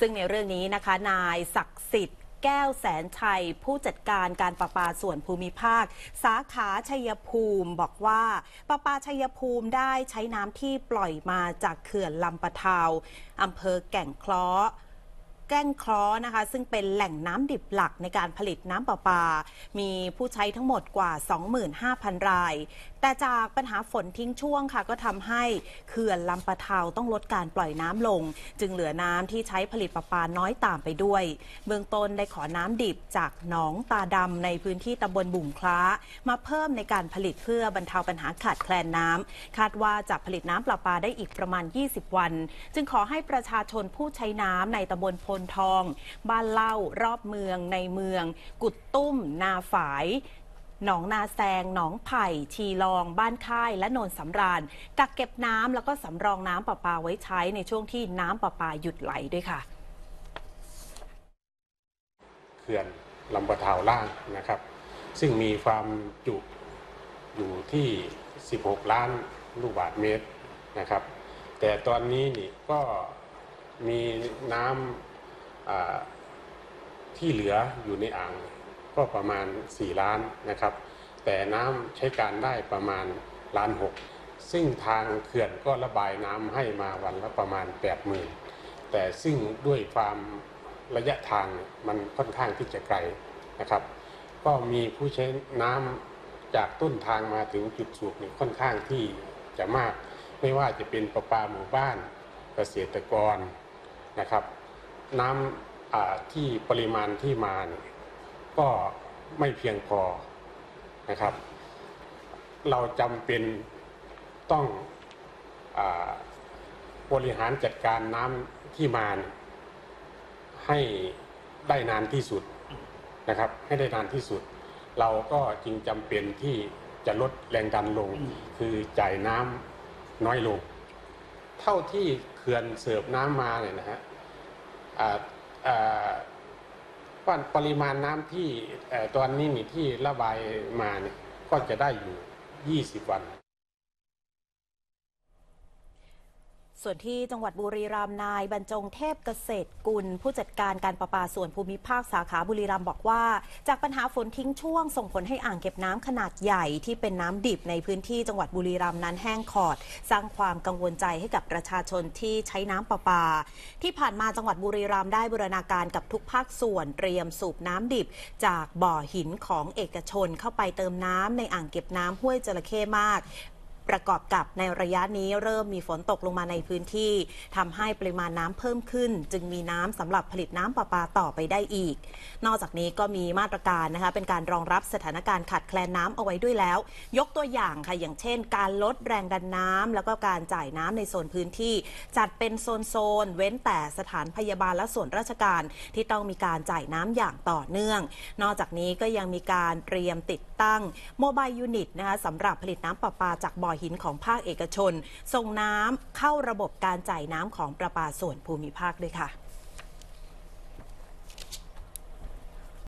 ซึ่งในเรื่องนี้นะคะนายศักดิ์สิทธิ์แก้วแสนชัย ผู้จัดการการประปาส่วนภูมิภาค สาขาชัยภูมิบอกว่าประปาชัยภูมิได้ใช้น้ำที่ปล่อยมาจากเขื่อนลำปะทาวอำเภอแก่งคล้อ แก้งคราะห์นะคะ ซึ่งเป็นแหล่งน้ำดิบหลักในการผลิตน้ำประปา มีผู้ใช้ทั้งหมดกว่า 25,000 ราย แต่จากปัญหาฝนทิ้งช่วงค่ะ ก็ทำให้เขื่อนลำปะเทาต้องลดการปล่อยน้ำลง จึงเหลือน้ำที่ใช้ผลิตประปาน้อยตามไปด้วย เบื้องต้นได้ขอน้ำดิบจากหนองตาดำในพื้นที่ตำบลบุ่งคล้า มาเพิ่มในการผลิตเพื่อบรรเทาปัญหาขาดแคลนน้ำคาดว่าจะผลิตน้ำประปาได้อีกประมาณ 20 วัน จึงขอให้ประชาชนผู้ใช้น้ำในตำบลพลนทอง บ้านเล่ารอบเมืองในเมือง กุดตุ้ม นาฝายหนองนาแซง หนองไผ่ ชีลอง บ้านค่าย และโนนสำราญ กักเก็บน้ำแล้วก็สำรองน้ำประปาไว้ใช้ในช่วงที่น้ำประปาหยุดไหลด้วยค่ะ เขื่อนลำปะทาวล่างนะครับ ซึ่งมีความจุอยู่ที่ 16 ล้านลูกบาศก์เมตรนะครับ แต่ตอนนี้นี่ก็มีน้ำ ที่เหลืออยู่ในอ่างก็ประมาณ 4 ล้านนะครับ แต่น้ำใช้การได้ประมาณล้านหกซึ่งทางเขื่อนก็ระบายน้ำให้มาวันละประมาณ 80,000แต่ซึ่งด้วยความระยะทางมันค่อนข้างที่จะไกลนะครับ ก็มีผู้ใช้น้ำจากต้นทางมาถึงจุดสูบนี่ค่อนข้างที่จะมาก ไม่ว่าจะเป็นประปาหมู่บ้านเกษตรกรนะครับ น้ำอ่าที่ปริมาณที่มาเนี่ยก็ไม่เพียงพอนะครับ เราจำเป็นต้องอาบริหารจัดการน้ำที่มาเนี่ยให้ได้นานที่สุดนะครับ ให้ได้นานที่สุด เราก็จึงจำเป็นที่จะลดแรงดันลง คือจ่ายน้ำน้อยลง เท่าที่เขื่อนเสิร์ฟน้ำมาเนี่ยนะฮะ อ่าอ่าปริมาณน้ำที่ตอนนี้นี่ที่ระบายมาเนี่ยก็จะได้อยู่ 20 วัน ส่วนที่จังหวัดบุรีรัมย์นายบรรจงเทพเกษตรกุล ผู้จัดการการประปาส่วนภูมิภาคสาขาบุรีรัมย์บอกว่า จากปัญหาฝนทิ้งช่วง ส่งผลให้อ่างเก็บน้ำขนาดใหญ่ที่เป็นน้ำดิบในพื้นที่จังหวัดบุรีรัมย์นั้นแห้งขอด สร้างความกังวลใจให้กับประชาชนที่ใช้น้ำประปา ที่ผ่านมาจังหวัดบุรีรัมย์ได้บูรณาการกับทุกภาคส่วนเตรียมสูบน้ำดิบ จากบ่อหินของเอกชนเข้าไปเติมน้ำในอ่างเก็บน้ำห้วยจระเข้มาก ประกอบกับในระยะนี้เริ่มมีฝนตกลงมาในพื้นที่ทำให้ปริมาณน้ำเพิ่มขึ้น จึงมีน้ำสำหรับผลิตน้ำประปาต่อไปได้อีก นอกจากนี้ก็มีมาตรการนะคะเป็นการรองรับสถานการณ์ขาดแคลนน้ำเอาไว้ด้วยแล้ว ยกตัวอย่างค่ะอย่างเช่น การลดแรงดันน้ำแล้วก็การจ่ายน้ำในโซนพื้นที่ จัดเป็นโซนโซนๆเว้นแต่สถานพยาบาลและส่วนราชการที่ต้องมีการจ่ายน้ำอย่างต่อเนื่อง นอกจากนี้ก็ยังมีการเตรียมติดตั้ง mobile unit นะคะสำหรับผลิตน้ำประปาจากบ่อหินของภาคเอกชน ส่งน้ำเข้าระบบการจ่ายน้ำของประปาส่วนภูมิภาคด้วยค่ะ